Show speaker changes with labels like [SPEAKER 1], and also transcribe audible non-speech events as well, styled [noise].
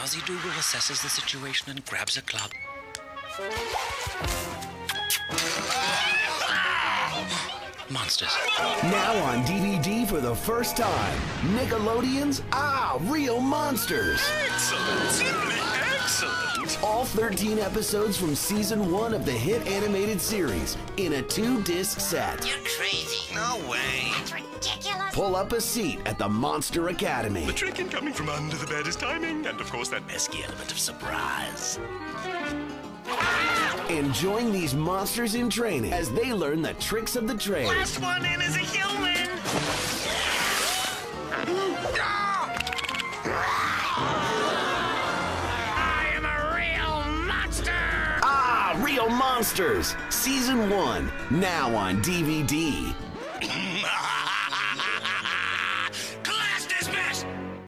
[SPEAKER 1] Fuzzy Dougal assesses the situation and grabs a club. Monsters.
[SPEAKER 2] Now on DVD for the first time, Nickelodeon's Ah, Real Monsters.
[SPEAKER 3] Excellent! Simply excellent!
[SPEAKER 2] All 13 episodes from season one of the hit animated series in a two disc set.
[SPEAKER 4] You're crazy.
[SPEAKER 3] No way.
[SPEAKER 4] That's ridiculous.
[SPEAKER 2] Pull up a seat at the Monster Academy.
[SPEAKER 3] The trick in coming from under the bed is timing, and of course that pesky element of surprise.
[SPEAKER 2] And join these monsters in training as they learn the tricks of the trade.
[SPEAKER 4] Last one in is a human. I am a real monster.
[SPEAKER 2] Ah, Real Monsters, Season 1, now on DVD. [laughs]